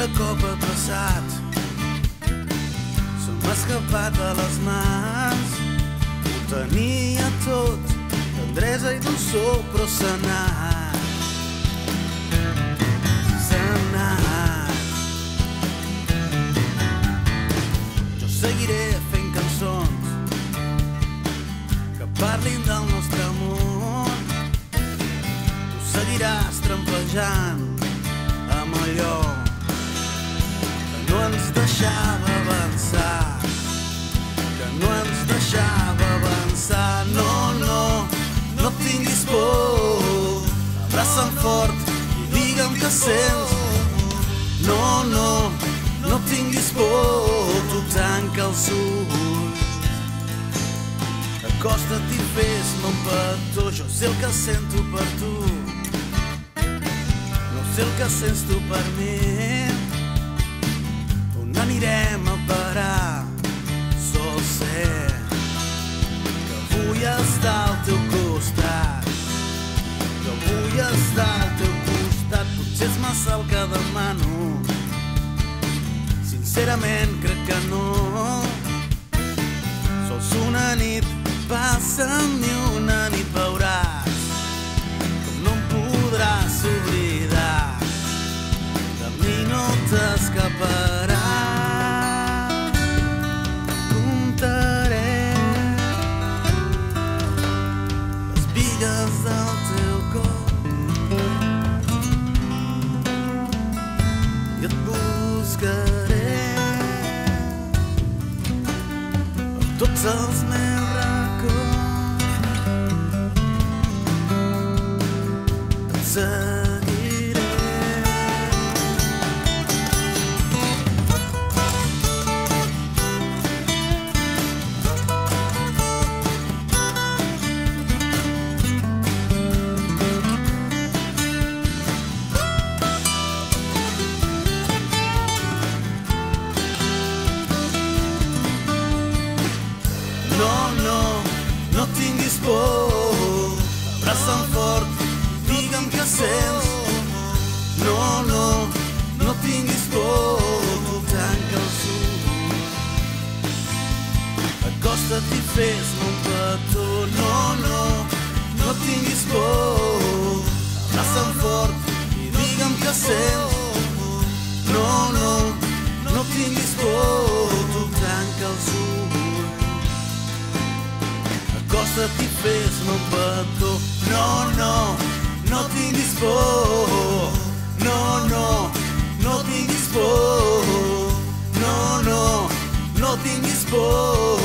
altre cop ha passat. Se m'ha escapat de les mans. Ho tenia tot, tendresa i dolçor, però s'ha anat. S'ha anat. Jo seguiré fent cançons que parlin del nostre amor. Tu seguiràs trampejant deixava avançar, que no ens deixava avançar. No, no, no tinguis por, abraça'm fort i digue'm que sents. No, no, no tinguis por, tu tanca els ulls. Acosta't i fes-me un petó, jo sé el que sento per tu. No sé el que sents tu per mi. Anirem a parar? Sol ser que vull estar al teu costat. Que vull estar al teu costat. Potser és massa el que demano. Sincerament crec que no. Sols una nit, passa'm ni una tots els meus racons. Et por. Abraça'm fort, digue'm que sents. No, no, no tinguis por. Tu tanca els ulls. Acosta't i fes-me un petó. No, no, Acosta't i fes-me un petó. No, no, no tinguis por. No, no, no tinguis por. No, no, no tinguis por.